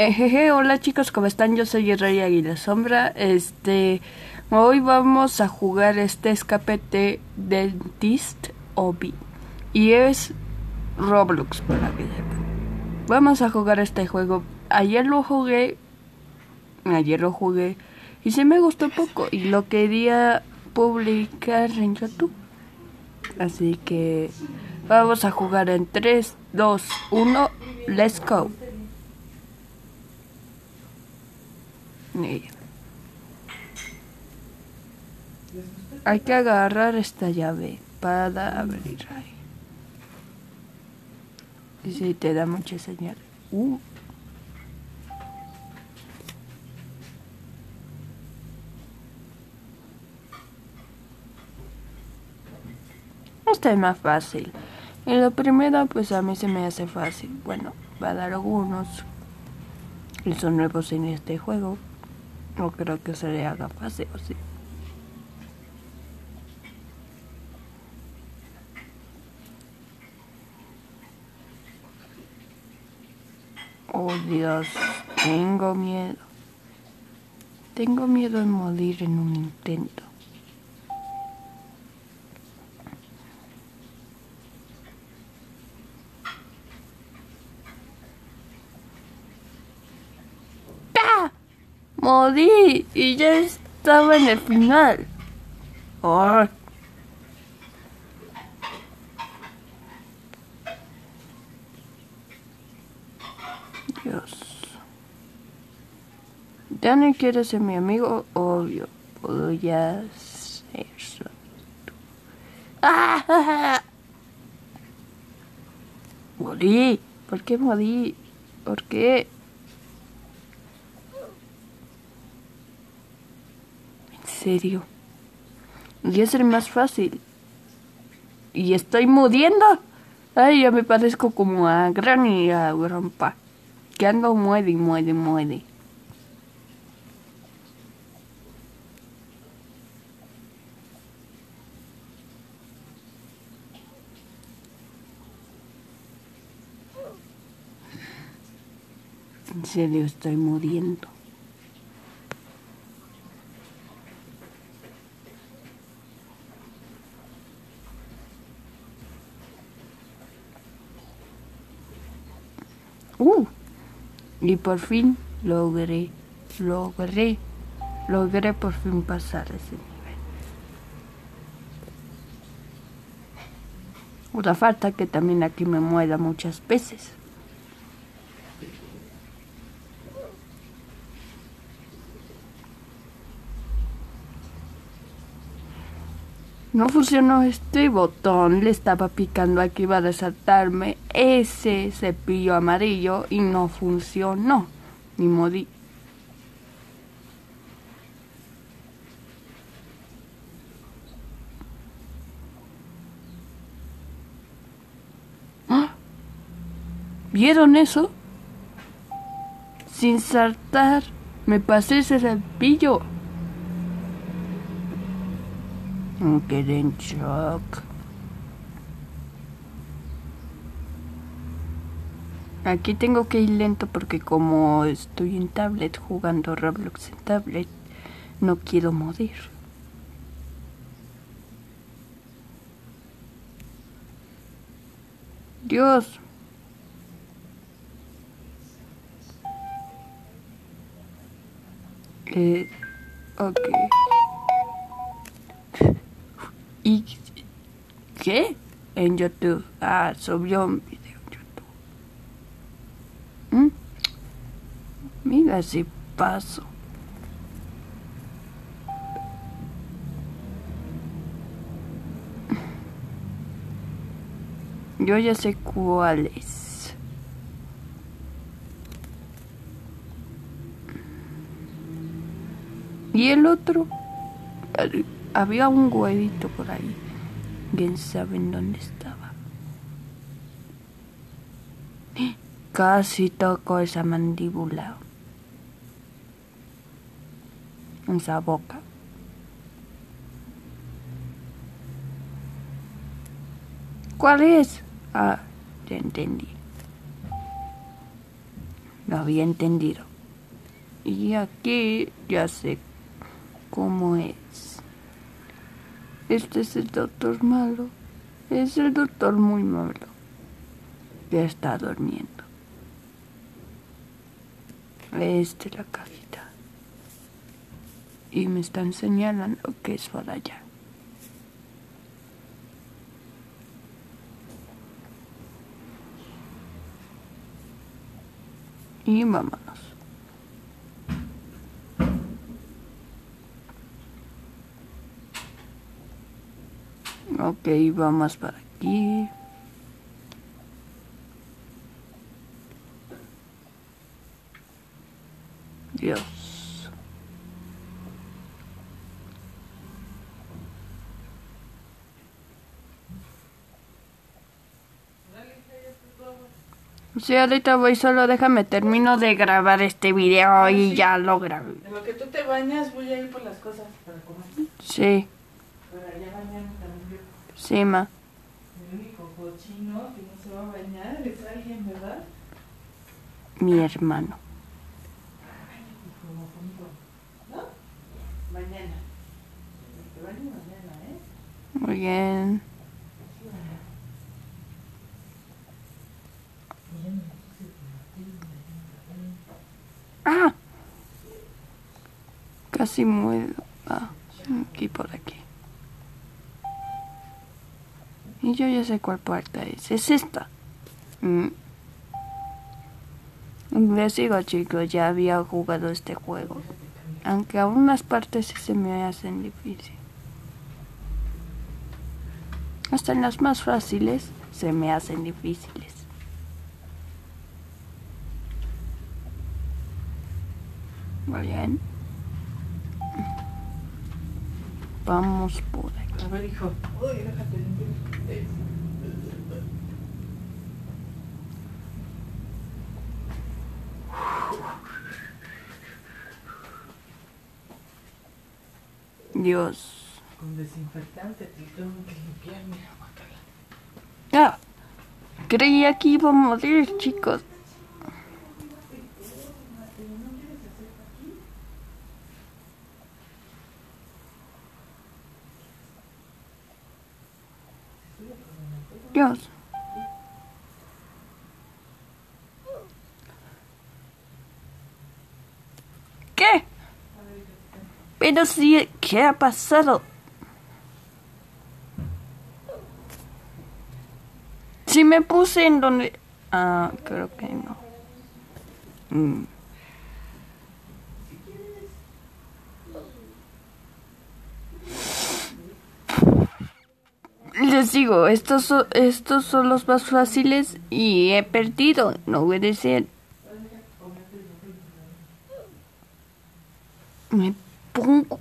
Ejeje, hola chicos, ¿cómo están? Yo soy Rey Águila Sombra. Este, hoy vamos a jugar este escape de Dentist Obi. Y es Roblox, para que sepan. Vamos a jugar este juego. Ayer lo jugué. Ayer lo jugué. Y se me gustó poco. Y lo quería publicar en YouTube. Así que vamos a jugar en 3, 2, 1. Let's go. Hay que agarrar esta llave para abrir ahí. Y si te da mucha señal. Uh. Esta es más fácil. Y lo primero, pues a mí se me hace fácil. Bueno, va a dar algunos que son nuevos en este juego. No creo que se le haga fácil, ¿sí? Oh Dios, tengo miedo. Tengo miedo de morir en un intento. Morí y ya estaba en el final. Dios. Ya no quieres ser mi amigo, obvio. Puedo ya ser ¡Ah! Morí. ¿Por qué morí? ¿Por qué? Serio. Y es el más fácil. Y estoy muriendo. Ay, ya me parezco como a Granny y a Grandpa. Que ando muere muere, muere. En serio, estoy muriendo. Uh, y por fin logré, logré, logré por fin pasar ese nivel. Otra falta que también aquí me muera muchas veces. No funcionó este botón, le estaba picando aquí va a resaltarme ese cepillo amarillo y no funcionó. Ni modi. ¿Ah? ¿Vieron eso? Sin saltar, me pasé ese cepillo. En shock. Aquí tengo que ir lento porque como estoy en tablet jugando Roblox en tablet, no quiero morir. Dios. Eh, ok. ¿Y qué? En YouTube. Ah, subió un video en YouTube. ¿Mm? Mira si paso. Yo ya sé cuál es. ¿Y el otro? Había un huevito por ahí. Bien saben dónde estaba. Casi tocó esa mandíbula. Esa boca. ¿Cuál es? Ah, ya entendí. Lo había entendido. Y aquí ya sé cómo es. Este es el doctor malo. Es el doctor muy malo. Ya está durmiendo. Esta es la cajita. Y me están señalando que es para allá. Y vámonos. Ok, vamos para aquí. Dios. Sí, ahorita voy, solo déjame termino de grabar este video y ya lo grabé. En lo que tú te bañas, voy a ir por las cosas para comer. Sí, Para ya bañarme también. Sí, ma. El único cochino que no se va a bañar es alguien, ¿verdad? Mi hermano. ¿No? Mañana. Te baño mañana, ¿eh? Muy bien. Ah. Casi muero. Ah, aquí por aquí. Y yo ya sé cuál puerta es. Es esta. Mm. Les digo chicos, ya había jugado este juego. Aunque a unas partes sí se me hacen difícil. Hasta en las más fáciles se me hacen difíciles. Muy bien. Vamos por aquí. A ver, hijo. Uy, déjate limpiar. Dios. Con desinfectante te tengo que limpiar, mira. Ah, creía que iba a morir, chicos. Dios. ¿Qué? Pero sí, ¿qué ha pasado? Si me puse en donde... Ah, creo que no. Mm. Les digo, estos, so- estos son los más fáciles y he perdido. No puede ser. Me pongo...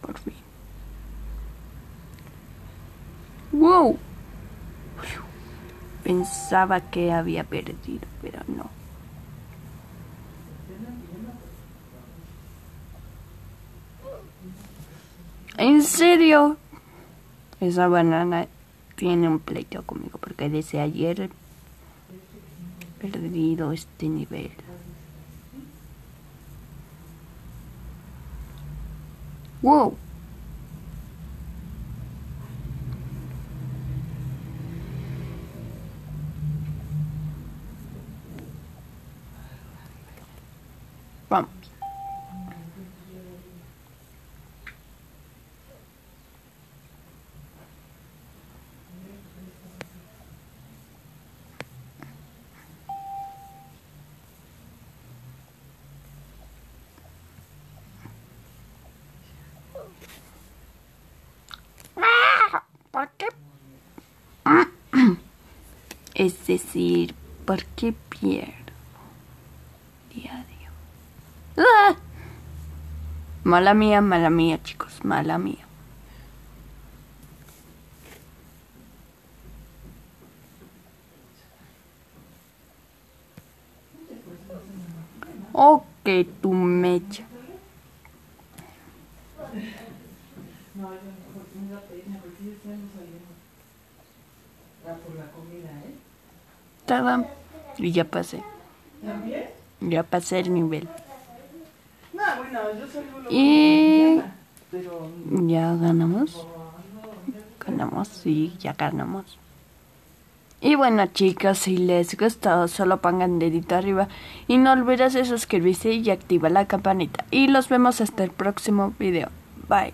Por fin. ¡Wow! Pensaba que había perdido, pero no. ¿En serio? Esa banana tiene un pleito conmigo porque desde ayer he perdido este nivel. ¡Wow! Vamos. ¿Por qué? Es decir, ¿por qué pierdo? Diario. ¡Ah! Mala mía, mala mía, chicos, mala mía. Oh, que tu mecha. Estamos saliendo. Ah, por la comida, ¿eh? Y ya pasé. ¿También? Ya pasé el nivel. No, bueno, yo salgo luego Y- Pero... Ya ganamos. Ganamos, sí, ya ganamos. Y bueno chicos, si les gustó, solo pongan dedito arriba y no olvides de suscribirse y activar la campanita. Y los vemos hasta el próximo video. Bye.